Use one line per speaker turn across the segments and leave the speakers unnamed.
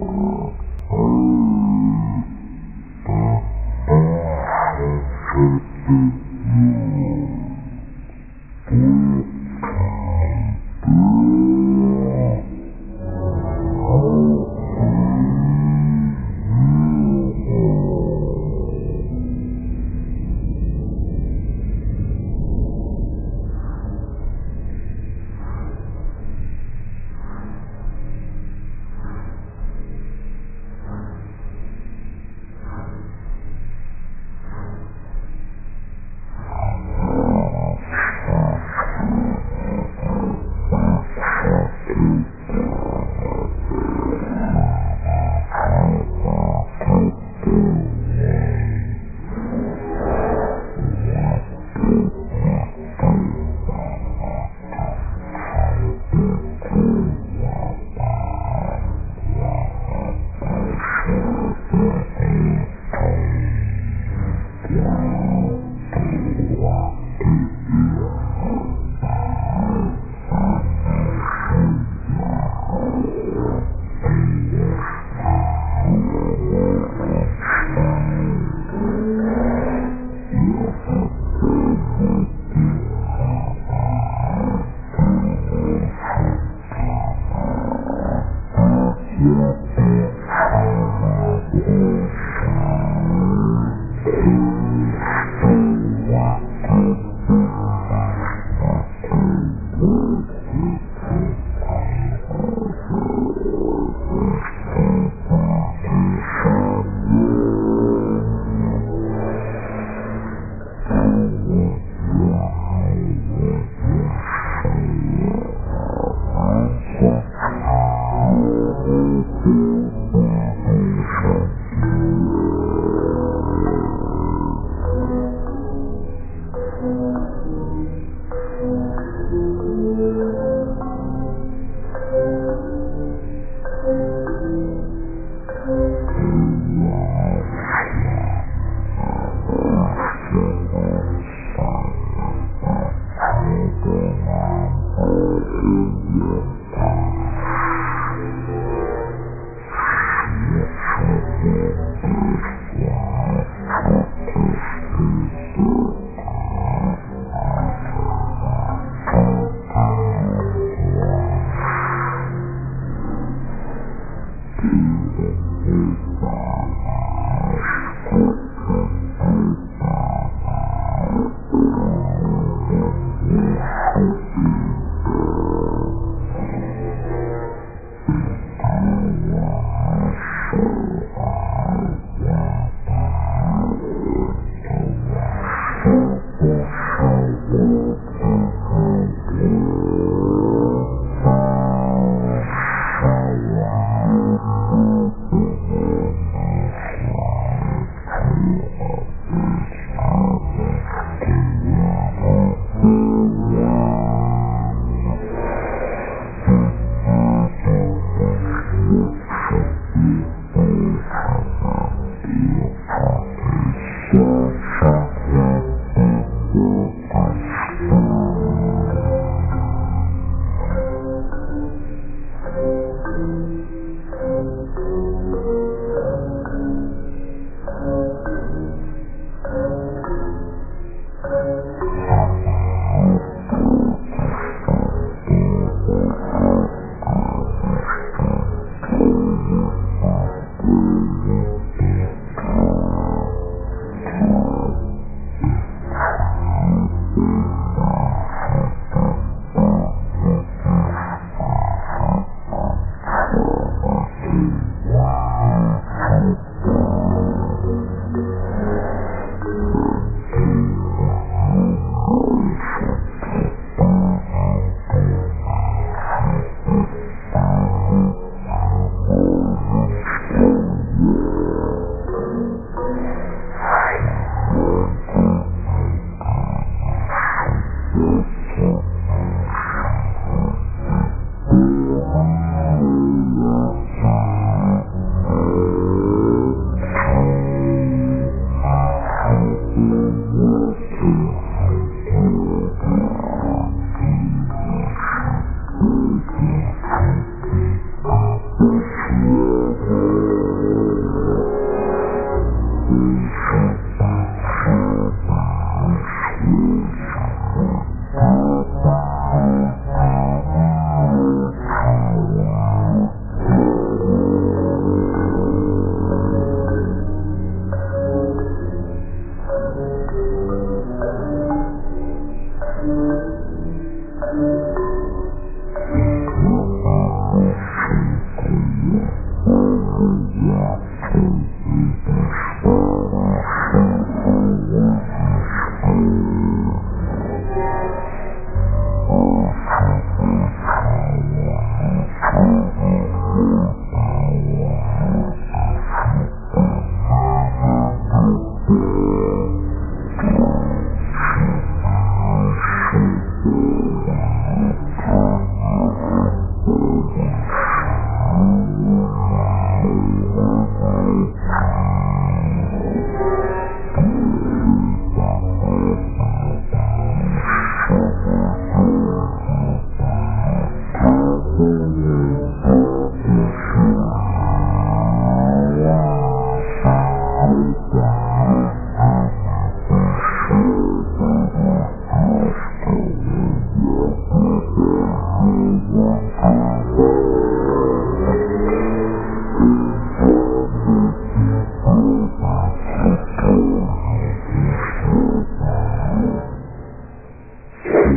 Oh. Yeah.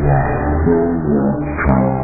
wall.